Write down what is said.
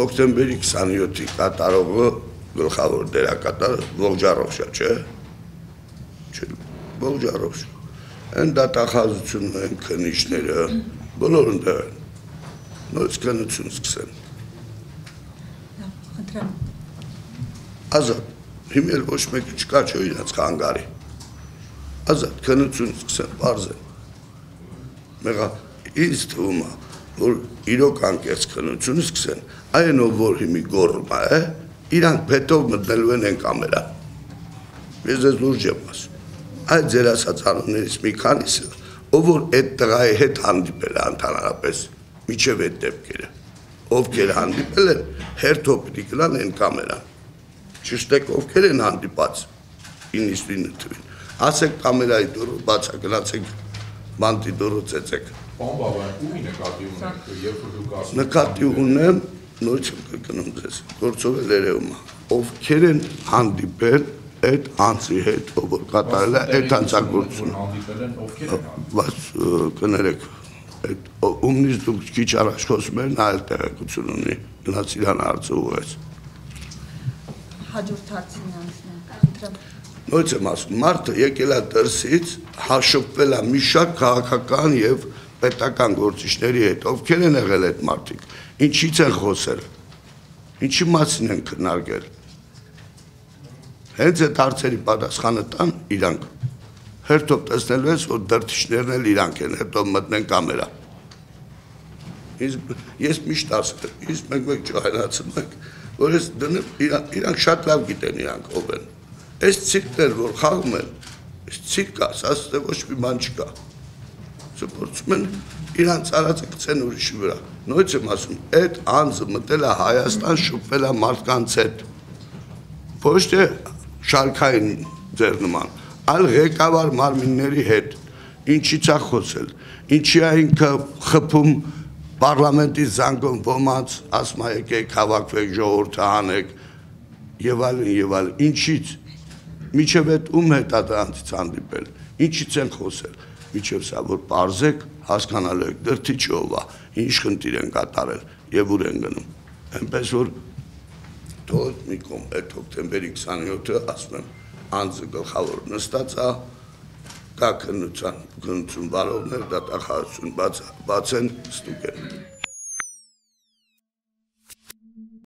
Հոկտեմբերի 27-ի կատարողը գլխավոր դերակատարը Ողջարովշա, չէ՞։ Չէ, Ողջարովշ։ Այն դատախազությունն են քնիշները, բոլորն դեռ են։ Նույնիսկ քնություն սկսեն։ Խնդրեմ։ Ազատ, հիմա էլ ոչ մեկը չկա չէ իրաց խանգարի։ Ազատ քնություն սկսեն, բարձեն։ Մեղա ինձ թվում է, որ իրոք անկեղծ քնություն սկսեն, այն ով որ հիմի գոռում է, իրանք փետով մտնելու են կամերա։ Ես ձեզ լուրջ եմ ասում։ Այդ ձեր ասած անուններից մի քանիսը, ով որ այդ տղայի հետ հանդիպել է ընդհանրապես, միջև այդ դեպքերը, ովքեր հանդիպել են, հերթով պիտի գնան այն կամերան։ Ճիշտ եք ովքեր են հանդիպած 99 թվին։ Ասեք կամերայի դուրը բացա գնացեք բանտի դուրը ծեծեք։ Պարոն Բաբայան, ումի նկատի ունեք, երբ դուք ասում Նկատի ունեմ, նորից եմ կրկնում ձեզ, գործով է, ովքեր են հանդիպել այդ անձի հետ, ով որ կատարել է այդ հանցագործությունը։ են, են բայց կներեք այդ ումնից դուք քիչ առաջ խոսում եք նա այլ տեղեկություն ունի գնաց իրան հարցը ուղեց Հաջորդ հարցին անցնենք։ Խնդրեմ։ նույնց եմ ասում մարդը եկել է դրսից հաշվվել է մի շարք քաղաքական եւ պետական գործիչների հետ ովքեր են եղել այդ մարդիկ ինչից են խոսել ինչի մասին են քննարկել հենց այդ հարցերի պատասխանը տան իրանք հերթով տեսնելու ես որ դրտիչներն էլ իրանք են հետո մտնեն կամերա Ես միշտ ասել եմ, ես մեկ ճայնացում եք, որ ես դնեմ իրանք, շատ լավ գիտեն իրանք ով են։ Այս ցիկներ որ խաղում են, այս ցիկա, ասած ոչ մի բան չկա։ Սփորձում են իրանք արածը գցեն ուրիշի վրա։ Նույնց եմ ասում, այդ անձը մտել է Հայաստան շփվել է մարդկանց հետ։ Ոչ թե շարքային ձեր նման, այլ ղեկավար մարմինների հետ։ Ինչի՞ց է խոսել։ Ինչի է ինքը խփում պարլամենտի զանգում ոմանց, ասում է եկեք հավաքվեք ժողովուրդը հանեք եւ այլն եւ այլն։ Ինչի՞ց։ Միջև այդ ում հետ է դրանից հանդիպել։ Ինչի՞ց են խոսել։ Միջև սա որ parzեք հասկանալու եք դրթիչը ով է, ինչ խնդիր են կատարել եւ ուր են գնում։ Այնպես որ թող մի կողմ այդ հոկտեմբերի 27-ը ասում եմ անձը գլխավոր նստած է կա քննության քննություն բարողներ դատախազություն բաց բացեն ստուգեն